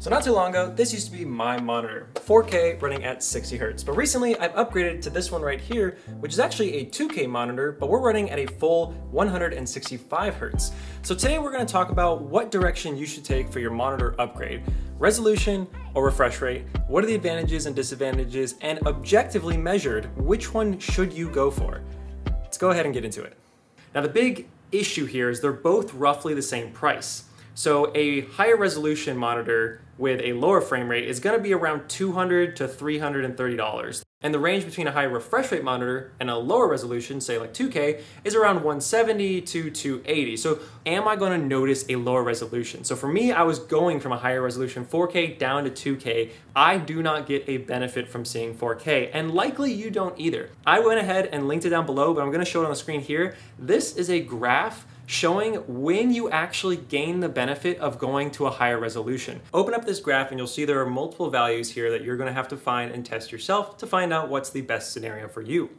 So not too long ago, this used to be my monitor, 4K running at 60 Hertz. But recently I've upgraded to this one right here, which is actually a 2K monitor, but we're running at a full 165 Hertz. So today we're gonna talk about what direction you should take for your monitor upgrade. Resolution or refresh rate, what are the advantages and disadvantages, and objectively measured, which one should you go for? Let's go ahead and get into it. Now the big issue here is they're both roughly the same price. So a higher resolution monitor with a lower frame rate is gonna be around 200 to $330. And the range between a high refresh rate monitor and a lower resolution, say like 2K, is around 170 to 280. So am I gonna notice a lower resolution? So for me, I was going from a higher resolution 4K down to 2K. I do not get a benefit from seeing 4K, and likely you don't either. I went ahead and linked it down below, but I'm gonna show it on the screen here. This is a graph showing when you actually gain the benefit of going to a higher resolution. Open up this graph and you'll see there are multiple values here that you're gonna have to find and test yourself to find out what's the best scenario for you.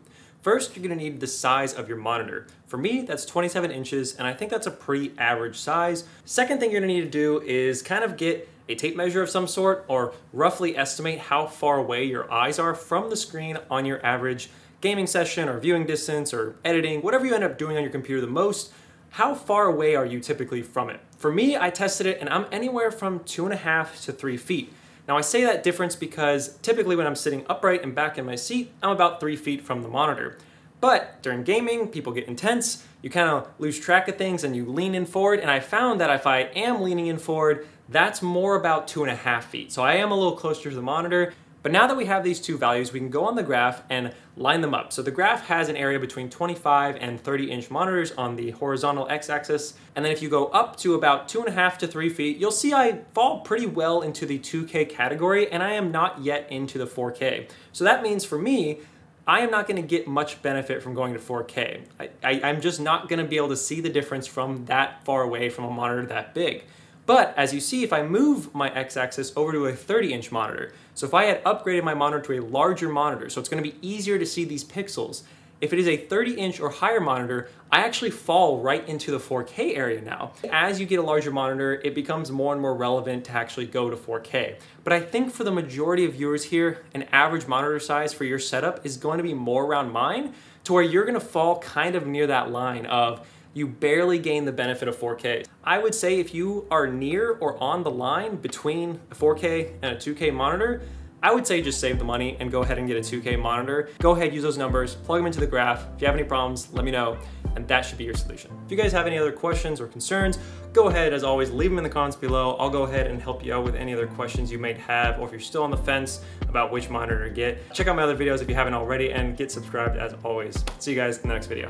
First, you're gonna need the size of your monitor. For me, that's 27 inches, and I think that's a pretty average size. Second thing you're gonna need to do is kind of get a tape measure of some sort or roughly estimate how far away your eyes are from the screen on your average gaming session or viewing distance or editing, whatever you end up doing on your computer the most, how far away are you typically from it? For me, I tested it and I'm anywhere from two and a half to three feet. Now I say that difference because typically when I'm sitting upright and back in my seat, I'm about three feet from the monitor. But during gaming, people get intense, you kind of lose track of things and you lean in forward. And I found that if I am leaning in forward, that's more about two and a half feet. So I am a little closer to the monitor. But now that we have these two values, we can go on the graph and line them up. So the graph has an area between 25 and 30 inch monitors on the horizontal x-axis. And then if you go up to about two and a half to three feet, you'll see I fall pretty well into the 2K category and I am not yet into the 4K. So that means for me, I am not gonna get much benefit from going to 4K. I, I'm just not gonna be able to see the difference from that far away from a monitor that big. But as you see, if I move my x-axis over to a 30 inch monitor, so if I had upgraded my monitor to a larger monitor, so it's gonna be easier to see these pixels, if it is a 30 inch or higher monitor, I actually fall right into the 4K area now. As you get a larger monitor, it becomes more and more relevant to actually go to 4K. But I think for the majority of viewers here, an average monitor size for your setup is going to be more around mine, to where you're gonna fall kind of near that line of you barely gain the benefit of 4K. I would say if you are near or on the line between a 4K and a 2K monitor, I would say just save the money and go ahead and get a 2K monitor. Go ahead, use those numbers, plug them into the graph. If you have any problems, let me know, and that should be your solution. If you guys have any other questions or concerns, go ahead, as always, leave them in the comments below. I'll go ahead and help you out with any other questions you might have, or if you're still on the fence about which monitor to get. Check out my other videos if you haven't already, and get subscribed as always. See you guys in the next video.